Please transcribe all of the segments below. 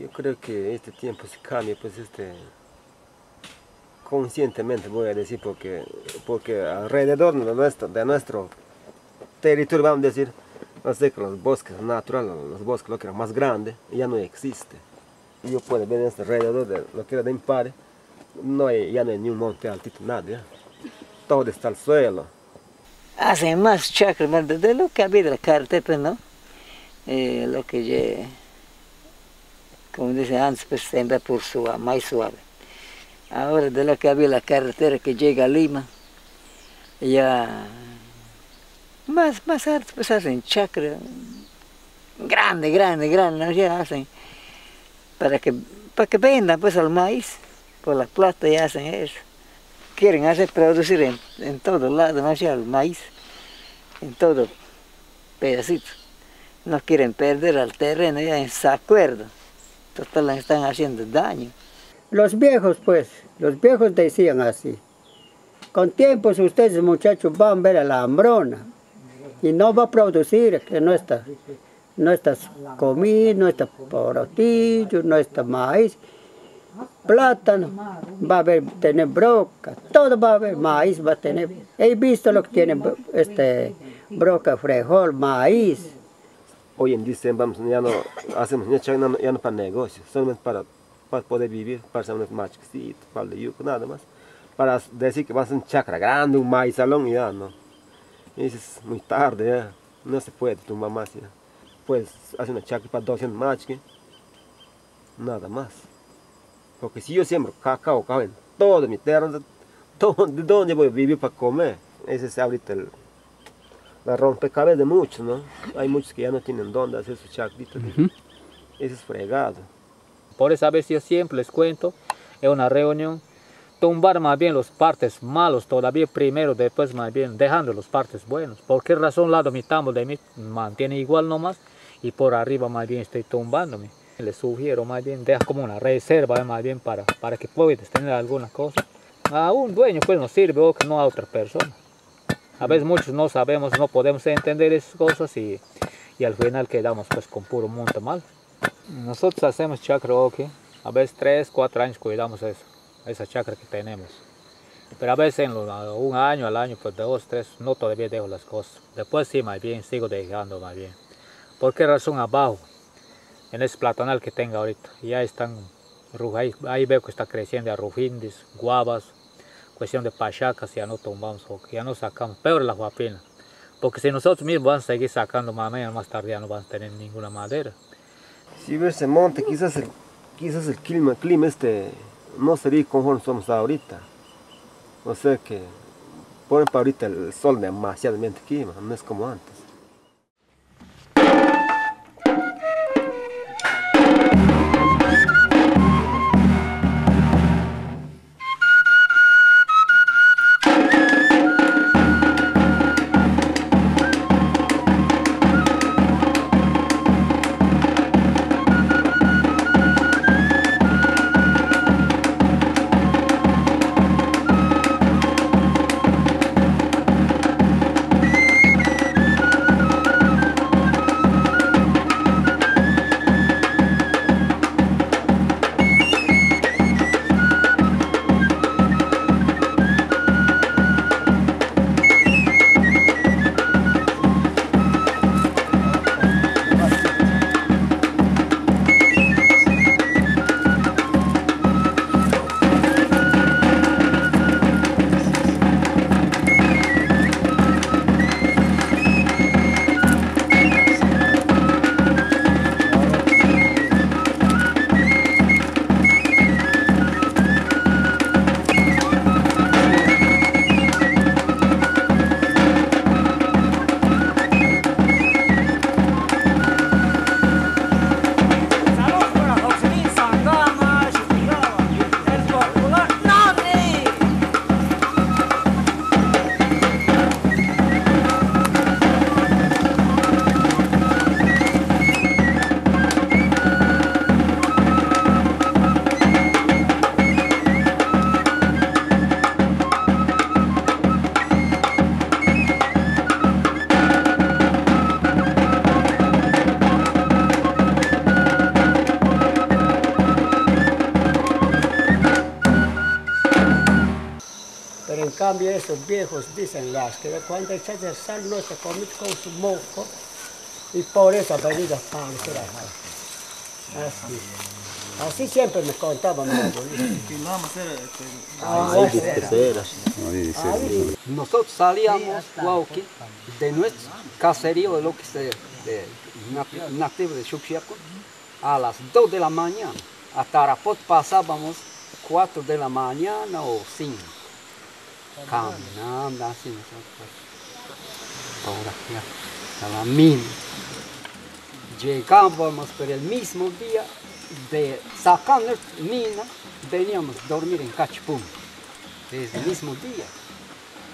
Yo creo que este tiempo se cambia, pues este, conscientemente voy a decir, porque, porque alrededor de nuestro, territorio, vamos a decir, no sé, que los bosques naturales, los bosques lo que eran más grandes, ya no existe. Yo puedo ver este alrededor de lo que era de Impare, no hay, ya ni un monte altito, nada, todo está al suelo. Hacen más chacras de lo que había de la carretera, ¿no? Eh, lo que ya, como dicen antes, pues siempre por suave, más suave. Ahora de lo que había la carretera que llega a Lima, ya más, más alto, pues hacen chacra grande, grande, grande, ya hacen para que, para que vendan pues el maíz, por la plata ya hacen eso. Quieren hacer producir en, en todos lados, ¿no? el maíz, en todo pedacito. No quieren perder al terreno ya en desacuerdo. Total, le están haciendo daño. Los viejos, pues, los viejos decían así. Con tiempos ustedes, muchachos, van a ver a la hambrona y no va a producir que no está, no está comida, no está porotillo, no está maíz, plátano, va a haber, tener broca, todo va a haber, maíz va a tener. He visto lo que tiene este, broca, frijol, maíz. Hoy en día vamos, ya no hacemos ya no, para negocios, solamente para, para poder vivir, para hacer unos machecitos, para de yuco, nada más. Para decir que vas a un chacra grande, un y ya no. Y dices, muy tarde ya, no se puede tumbar más ya. Puedes hacer una chacra para 200 machos, nada más. Porque si yo siembro cacao, cacao en toda mi tierra, ¿de dónde voy a vivir para comer? Ese es ahorita el, la rompecabezas de muchos, ¿no? Hay muchos que ya no tienen dónde hacer sus chacritas. Ese es fregado. Por esa vez yo siempre les cuento, en una reunión, tumbar más bien los partes malos todavía primero, después más bien dejando los partes buenos. ¿Por qué razón lado mi tambo de mí mantiene igual nomás y por arriba más bien estoy tumbándome? Les sugiero más bien, deja como una reserva más bien para, para que puedas tener alguna cosa. A un dueño pues nos sirve o que no a otra persona. A veces muchos no sabemos, no podemos entender esas cosas y, y al final quedamos pues con puro monte mal. Nosotros hacemos chakra ok, a veces 3, 4 años cuidamos eso, esa chakra que tenemos. Pero a veces en un año, al año, pues dos, tres, no todavía dejo las cosas. Después sí, más bien, sigo dejando más bien. ¿Por qué razón abajo? En ese platanal que tengo ahorita, ya están, ahí, ahí veo que está creciendo arrujindis, guavas, cuestión de pachacas, ya no tumbamos, ya no sacamos, peor la guapina. Porque si nosotros mismos vamos a seguir sacando más más tarde ya no vamos a tener ninguna madera. Si ves monte, quizás el, quizás el clima, clima este no sería conforme somos ahorita. O sea que ponen para ahorita el sol demasiadamente quema, no es como antes. Cambio esos viejos dicen las que cuando echas el sal no se come con su moco y por eso ha venido a parecer así. Así siempre me contaba mi abuelito. Ahí ese dice era. tercera. Ahí, Nosotros salíamos, Huauqui, de nuestro caserío, de lo que se de, nati- nativo de Xuxiaco, a las 2 de la mañana. A Tarapot pasábamos 4 de la mañana o 5. Caminando así nosotros. Ahora ya, a la mina. Llegábamos por el mismo día de sacar nuestra mina, veníamos a dormir en Cachipún. Desde el mismo día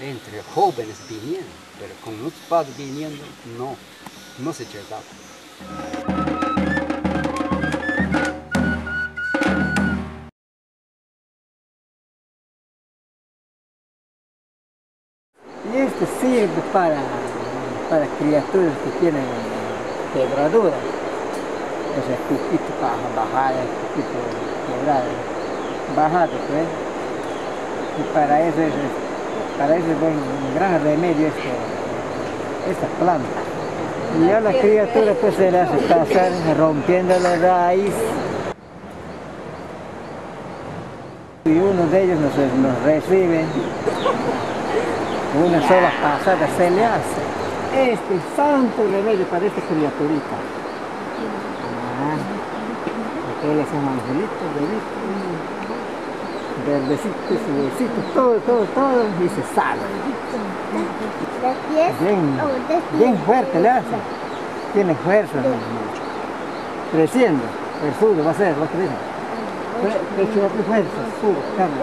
entre jóvenes viniendo, pero con los padres viniendo no, no se llegaba. Y esto sirve para, para criaturas que tienen quebraduras. Ese piquito para bajar, el piquito quebrado, bajado, pues. Y para eso es, para eso es un gran remedio este, esta planta. Y a la criatura pues se le hace rompiendo la raíz. Y uno de ellos nos, nos recibe una sola pasada se le hace. Este santo remedio para esta criaturita. Ah, él es un angelito, bebito, verdecito, suavecito, todo, todo, todo, y se sale. ¿De pies Bien, bien fuerte le hace. Tiene fuerza. Creciendo, el sudo va a ser, lo que dice. Pecho de fuerza, sudo, carne,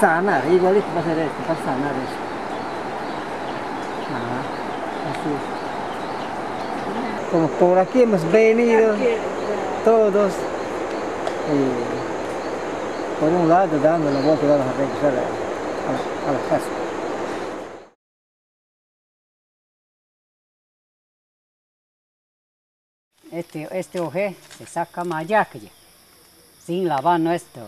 sanar, igualito va a ser esto, para sanar esto. Ah, así. Como por aquí hemos venido todos, eh, por un lado dando la vuelta y vamos a regresar a, a a la casa. Este, este oje se saca mayaque, sin lavar nuestro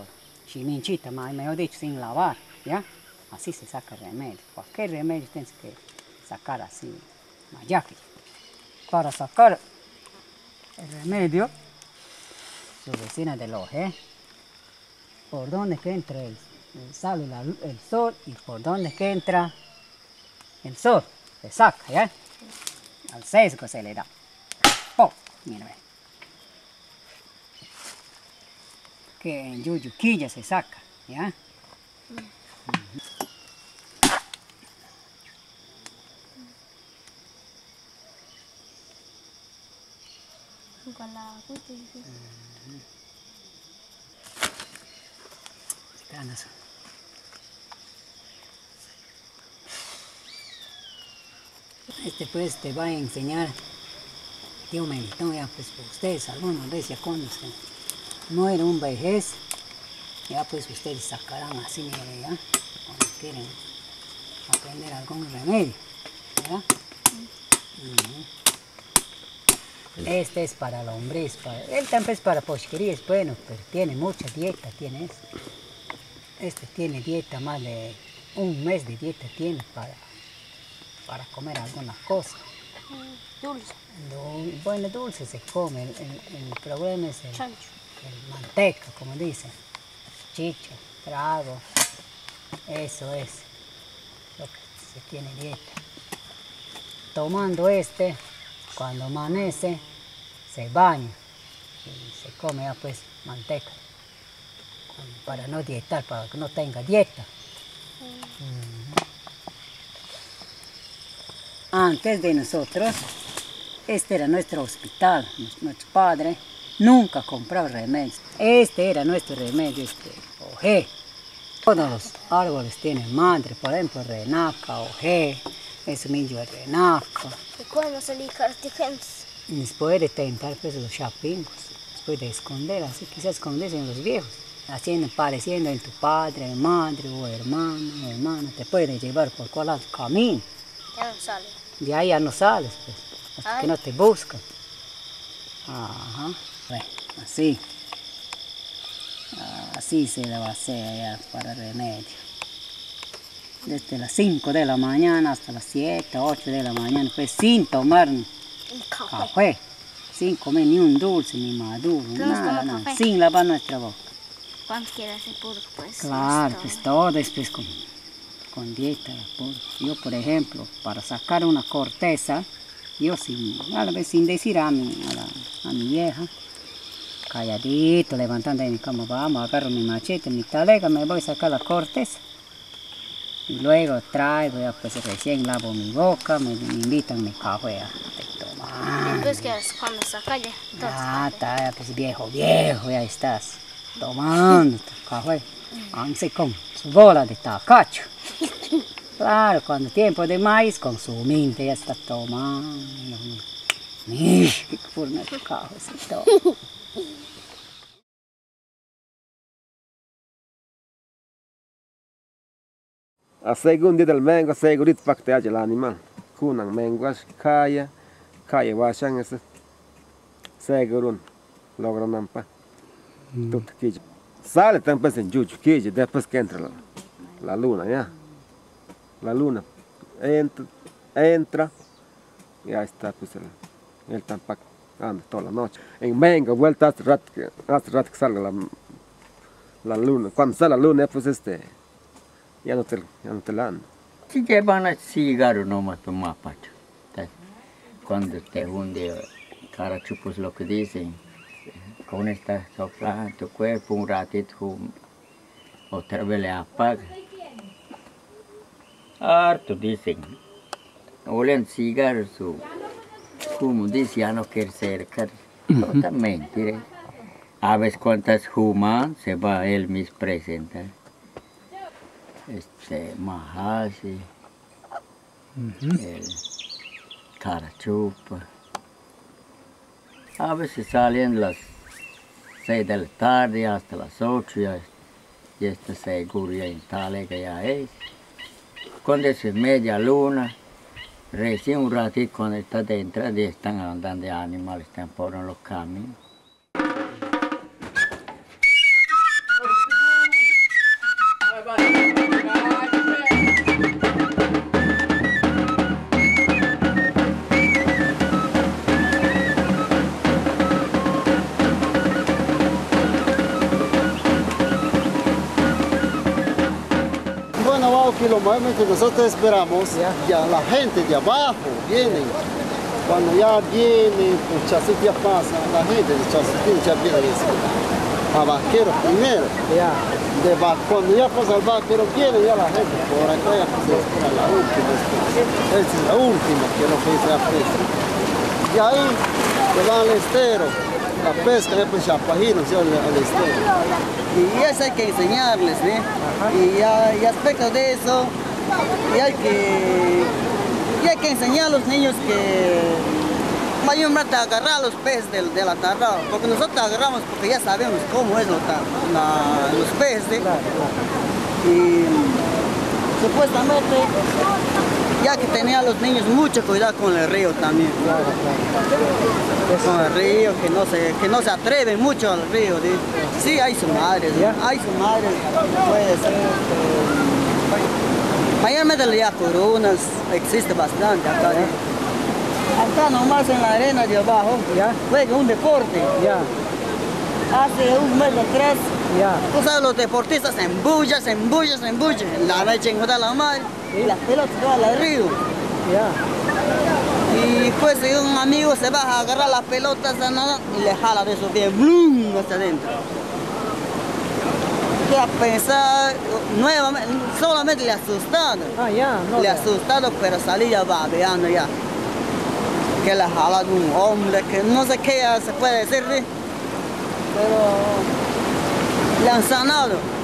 chininchita, ma- mejor dicho, sin lavar, ¿ya? Así se saca el remedio. Cualquier remedio tienes que sacar así, mayaque. Para sacar el remedio, su vecina del oje, por donde que entra el, el el sol y por donde que entra el sol, se saca, ¿ya? Al sesgo se le da. Oh, mira. Que en Yuyuquilla se saca, ¿ya? Con la cuchilla. Ganas. Este pues te va a enseñar, tío Melitón, ya pues ustedes alguna vez ya conocen, no era un vejez, ya pues ustedes sacarán así, mire, ya, cuando quieren aprender algún remedio, ¿ya? Ujú. Este es para lombriz, para, él también es para posquería, es bueno, pero tiene mucha dieta, tiene eso. Este tiene dieta más de un mes de dieta tiene para, para comer algunas cosas. Dulce. Lo- bueno, dulce se come, el, el- el problema es el, Chancho. Manteca, como dicen, chicho, trago, eso es lo que se tiene dieta. Tomando este, cuando amanece, se baña y se come ya pues manteca, para no dietar, para que no tenga dieta. Antes de nosotros, este era nuestro hospital, nuestro padre nunca compraba remedios. Este era nuestro remedio, este OG. Todos los árboles tienen madre, por ejemplo, renaca, OG, eso mismo es renaca. ¿Y cuándo salí cartigens? Después de tentar pues, los chapingos, después de esconder, así quizás esconderse en los viejos, haciendo, pareciendo en tu padre, madre o hermano, hermana, te puede llevar por cualquier camino. Ya no sale. De ahí ya no sales, pues, hasta que no te buscan. Ajá, así. Así se le va a hacer allá para remedio. Desde las 5 de la mañana hasta las 7, 8 de la mañana, pues sin tomar Un café. sin comer ni un dulce, ni maduro, ¿Tú no nada, sin lavar nuestra boca. Pues, Claro, pues todo después con, con dieta. Yo, por ejemplo, para sacar una corteza, yo sin, a la vez sin decir a mi, a, la- a mi vieja, calladito, levantando mi cama, vamos, agarro mi machete, mi talega, me voy a sacar la corteza. Y luego traigo, ya pues recién lavo mi boca, me, me invitan mi café a tomar. Después que cuando ya. todo Ah, está pues viejo, viejo, ya estás tomando tu café, aunque con su bola de tacacho. Claro, cuando tiempo de maíz, con su mente ya está tomando. Mira, qué forma de cafecito. A segundo del mengo, segurito fakte el animal. Kunan menguas, kaya, kaya washan ese. Segurun, logra nampa. Tut kiji. Sale también en yuju kiji, después que entra la, la luna, ya. La luna entra, entra, ya está pues el, el tampac anda toda la noche. En mengo, vuelta hasta rato que, rato que salga la, la luna. Cuando sale la luna, pues este, ya no te, ya no te la anda. Si llevan a cigarro nomás pacho. Ta- Cuando te hunde carachupos lo que dicen, con esta soplando tu cuerpo un ratito, otra vez le apaga. Harto dicen, olen cigarro su humo dice ya no quiere cercar. Totalmente. A veces cuántas human se va él mismo presenta este, Mahasi, el Carachupa. A veces salen las seis de la tarde hasta las ocho ya, ya está seguro ya en Talega ya es. Cuando es media luna, recién un ratito cuando está dentro ya están andando de animales, están por los caminos. Que lo más que nosotros esperamos, ya. la gente de abajo viene. Cuando ya viene, el chasito ya pasa, la gente del chasito ya viene. A vaquero primero. Ya. De va- cuando ya pasa el vaquero, viene ya la gente. Por acá ya para la última. Esa es la última que lo que se aprecia. Y ahí se va al estero. La pesca es pues chapajino, ¿sí? al, al estero. Y eso hay que enseñarles, ¿ve? Y, ya- y aspecto de eso, y hay que, y hay que enseñar a los niños que mayormente agarrar los peces del, de la tarra, porque nosotros agarramos porque ya sabemos cómo es lo ta- la- los peces. Y supuestamente, ya que tenía los niños mucho cuidado con el río también. Con el río, que no se, que no se atreven mucho al río. ¿sí? Sí, hay su madre, ¿sí? hay su madre, puede ser. eh, Mayormente las yacurunas existe bastante acá. Acá nomás en la arena de abajo, Ya. juega un deporte. Ya, Hace un mes de tres, ya. tú sabes, los deportistas se embullan, se embullan, se embullan. La noche encuentra la madre y las pelotas van al río. Ya. Y pues si un amigo se va a agarrar las pelotas y le jala de esos pies, ¡blum! hasta adentro. A pensar nuevamente, solamente le asustado. Ah, ya, no. le asustado, pero salía babeando ya. Que le jala de un hombre, que no sé qué ya se puede decir, pero le han sanado.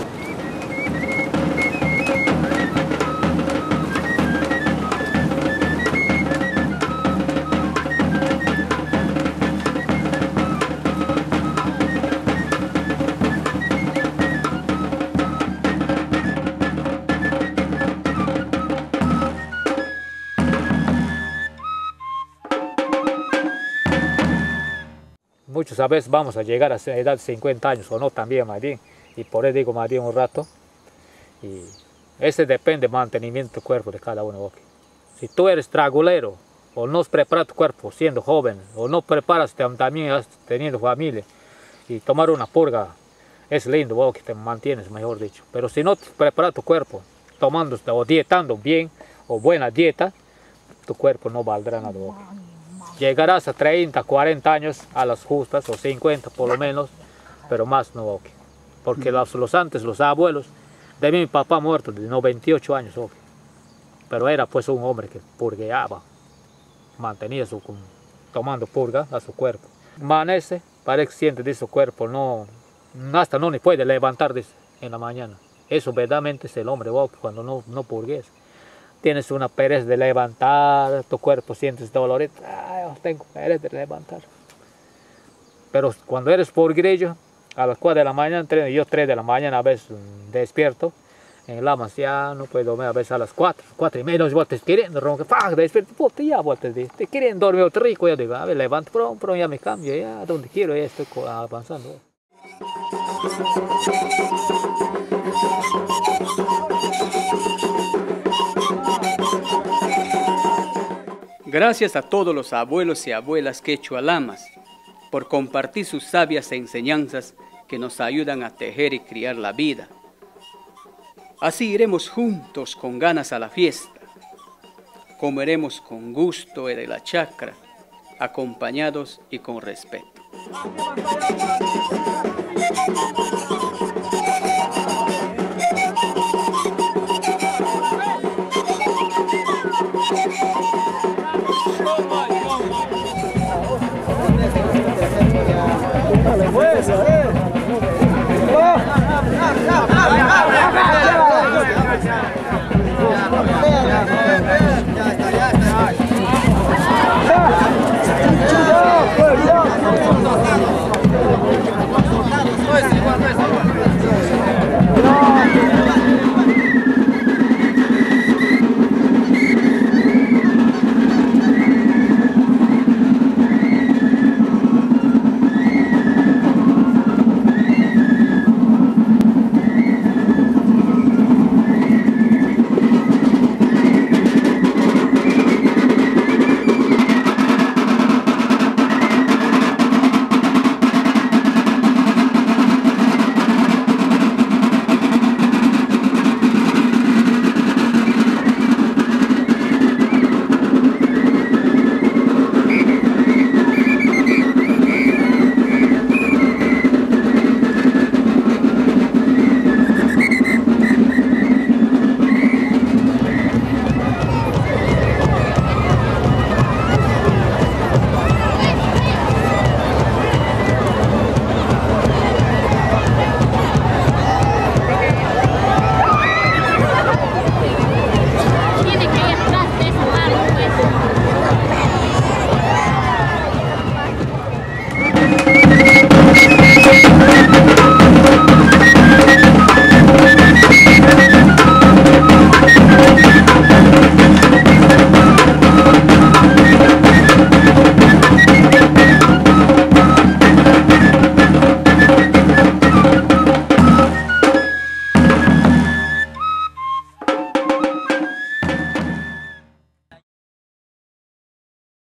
Muchos a veces vamos a llegar a esa edad de 50 años o no también más bien. Y por eso digo más bien un rato. Y ese depende del mantenimiento del cuerpo de cada uno. ok. Si tú eres tragulero o no preparas tu cuerpo siendo joven o no preparas tam- también teniendo familia y tomar una purga es lindo ok, que te mantienes mejor dicho. Pero si no preparas tu cuerpo tomando o dietando bien o buena dieta, tu cuerpo no valdrá nada. ok. Llegarás a 30, 40 años a las justas, o 50 por lo menos, pero más no, ok. Porque los, los antes, los abuelos, de mi papá muerto de 98 años, ok. Pero era pues un hombre que purgueaba, mantenía su, tomando purga a su cuerpo. Amanece, parece que siente de su cuerpo, no, hasta no ni puede levantar en la mañana. Eso verdaderamente es el hombre, ok, cuando no, no purgues tienes una pereza de levantar, tu cuerpo sientes dolor, y, "Ay, tengo pereza de levantar. Pero cuando eres por grillo, a las 4 de la mañana, yo 3 de la mañana a veces despierto, en el ya no puedo dormir a veces a las 4, 4 y media, nos vueltas queriendo, ronca, ¡pah! despierto, puta, ya vueltas, te quieren dormir otro rico, yo digo, a ver, levanto, pronto, pronto ya me cambio, ya donde quiero, ya estoy avanzando. Gracias a todos los abuelos y abuelas quechualamas por compartir sus sabias enseñanzas que nos ayudan a tejer y criar la vida. Así iremos juntos con ganas a la fiesta. Comeremos con gusto de la chacra, acompañados y con respeto. Vai, vai, vai, vai.